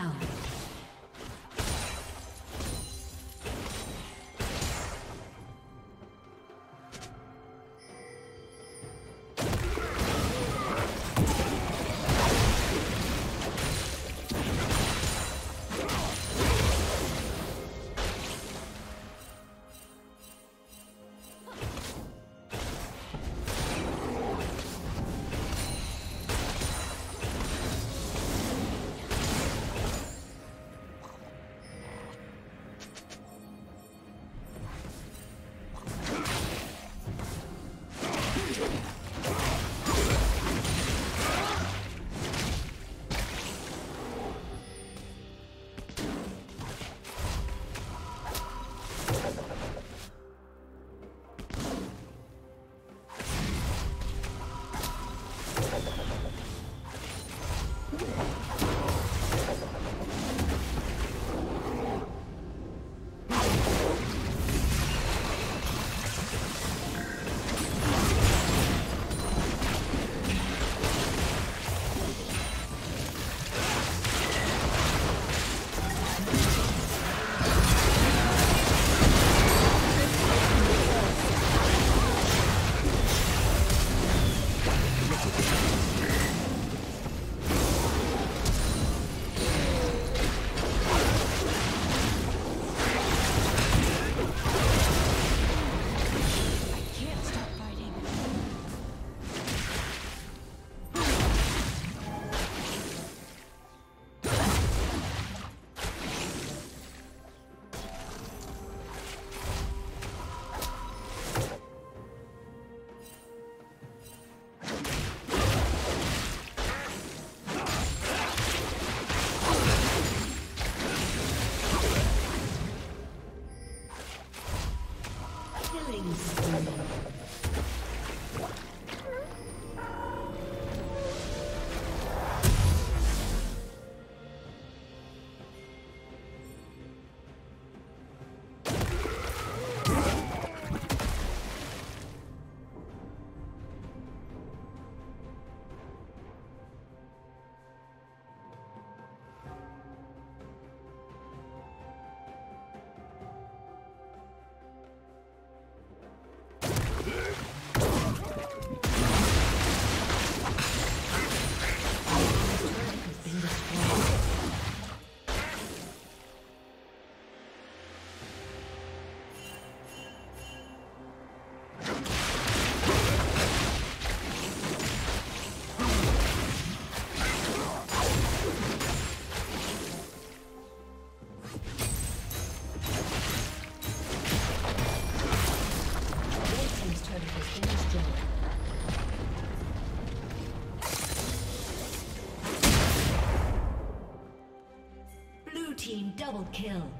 down. Yeah. Double kill.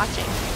watching.